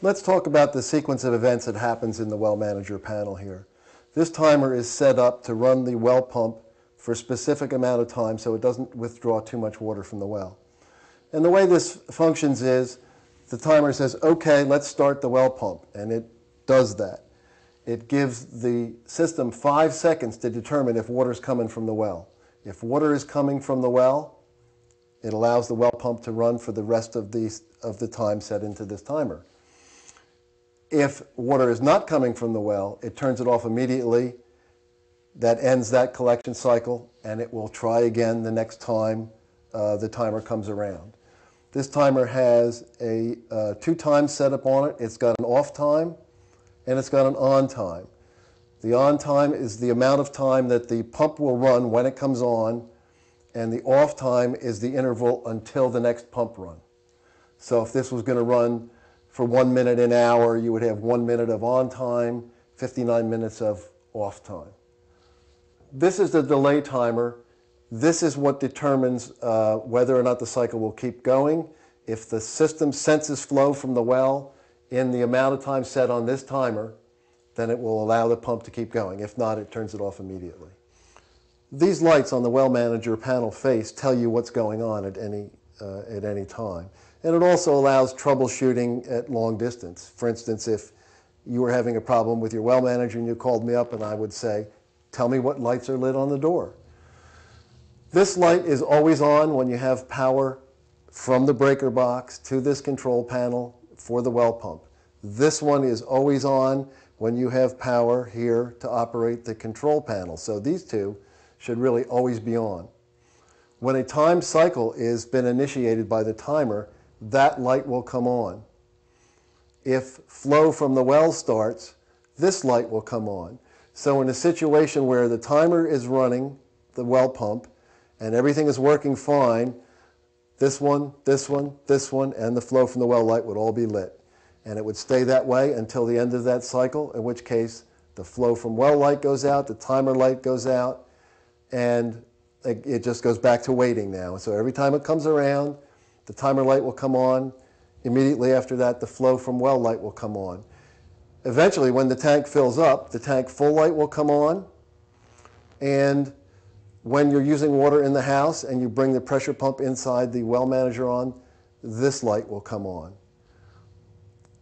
Let's talk about the sequence of events that happens in the well manager panel here. This timer is set up to run the well pump for a specific amount of time so it doesn't withdraw too much water from the well. And the way this functions is the timer says, okay, let's start the well pump, and it does that. It gives the system five seconds to determine if water is coming from the well. If water is coming from the well, it allows the well pump to run for the rest of the, of the time set into this timer. If water is not coming from the well, it turns it off immediately. That ends that collection cycle, and it will try again the next time uh, the timer comes around. This timer has a uh, two time setup on it. It's got an off time and it's got an on time. The on time is the amount of time that the pump will run when it comes on, and the off time is the interval until the next pump run. So if this was going to run for one minute an hour, you would have one minute of on time, 59 minutes of off time. This is the delay timer this is what determines uh, whether or not the cycle will keep going. If the system senses flow from the well in the amount of time set on this timer, then it will allow the pump to keep going. If not, it turns it off immediately. These lights on the well manager panel face tell you what's going on at any, uh, at any time. And it also allows troubleshooting at long distance. For instance, if you were having a problem with your well manager and you called me up and I would say, tell me what lights are lit on the door. This light is always on when you have power from the breaker box to this control panel for the well pump. This one is always on when you have power here to operate the control panel. So these two should really always be on. When a time cycle is been initiated by the timer, that light will come on. If flow from the well starts, this light will come on. So in a situation where the timer is running the well pump and everything is working fine, this one, this one, this one, and the flow from the well light would all be lit. And it would stay that way until the end of that cycle, in which case the flow from well light goes out, the timer light goes out, and it just goes back to waiting now. So every time it comes around, the timer light will come on. Immediately after that, the flow from well light will come on. Eventually, when the tank fills up, the tank full light will come on, and when you're using water in the house and you bring the pressure pump inside the well manager on, this light will come on.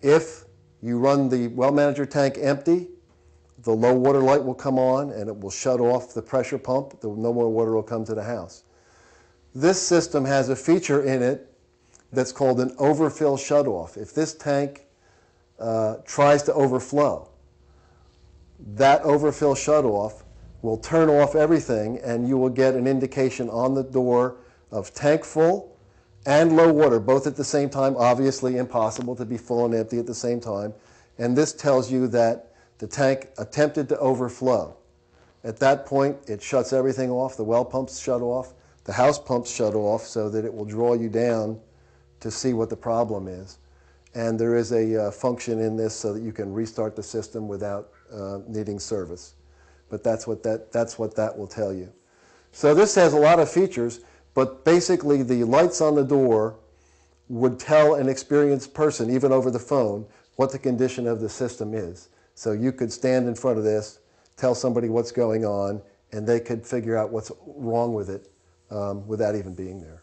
If you run the well manager tank empty, the low water light will come on and it will shut off the pressure pump. No more water will come to the house. This system has a feature in it that's called an overfill shutoff. If this tank uh, tries to overflow, that overfill shutoff will turn off everything and you will get an indication on the door of tank full and low water, both at the same time. Obviously impossible to be full and empty at the same time. And this tells you that the tank attempted to overflow. At that point, it shuts everything off. The well pumps shut off. The house pumps shut off so that it will draw you down to see what the problem is. And there is a uh, function in this so that you can restart the system without uh, needing service but that's what that, that's what that will tell you. So this has a lot of features, but basically the lights on the door would tell an experienced person, even over the phone, what the condition of the system is. So you could stand in front of this, tell somebody what's going on, and they could figure out what's wrong with it um, without even being there.